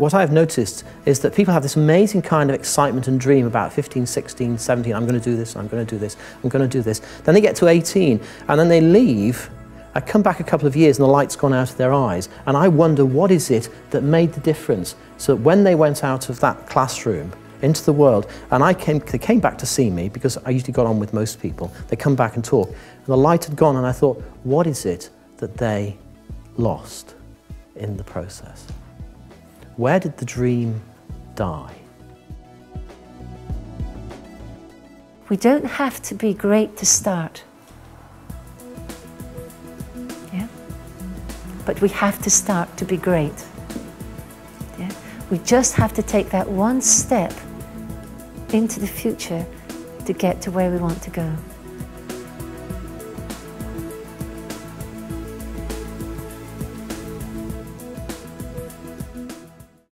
What I've noticed is that people have this amazing kind of excitement and dream about 15, 16, 17, I'm going to do this, I'm going to do this, I'm going to do this. Then they get to 18 and then they leave. I come back a couple of years and the light's gone out of their eyes. And I wonder what is it that made the difference so that when they went out of that classroom into the world, and I came, they came back to see me because I usually got on with most people. They come back and talk. And the light had gone and I thought, what is it that they lost in the process? Where did the dream die? We don't have to be great to start. Yeah? But we have to start to be great. Yeah? We just have to take that one step into the future to get to where we want to go.